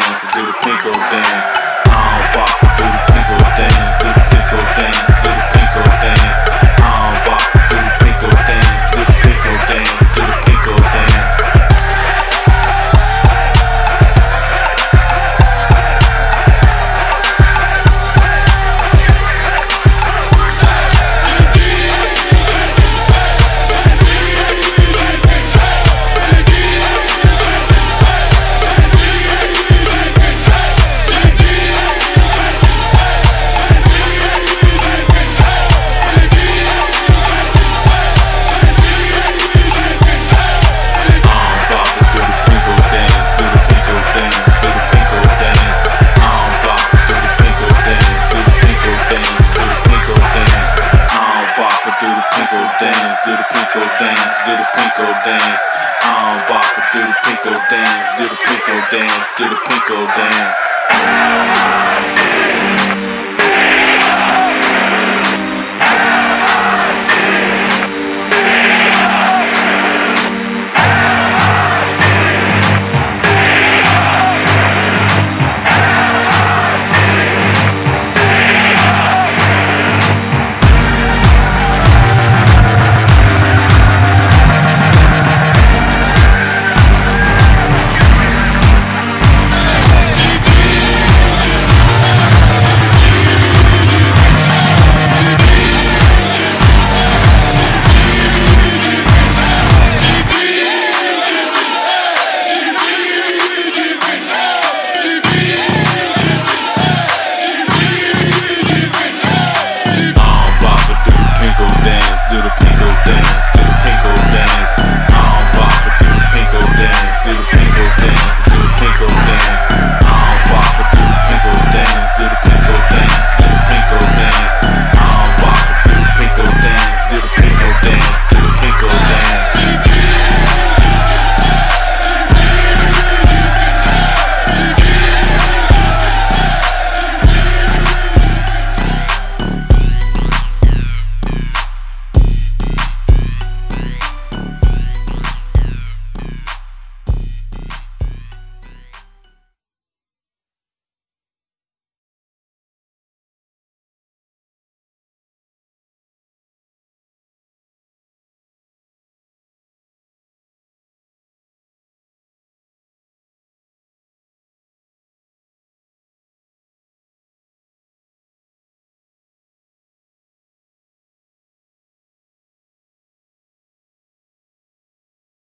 dance do the Pinkel dance. I don't walk. do the Pinkel dance, do the Pinkel dance, do the Pinkel dance. I'm bopper, do the Pinkel dance, do the Pinkel dance, do the Pinkel dance.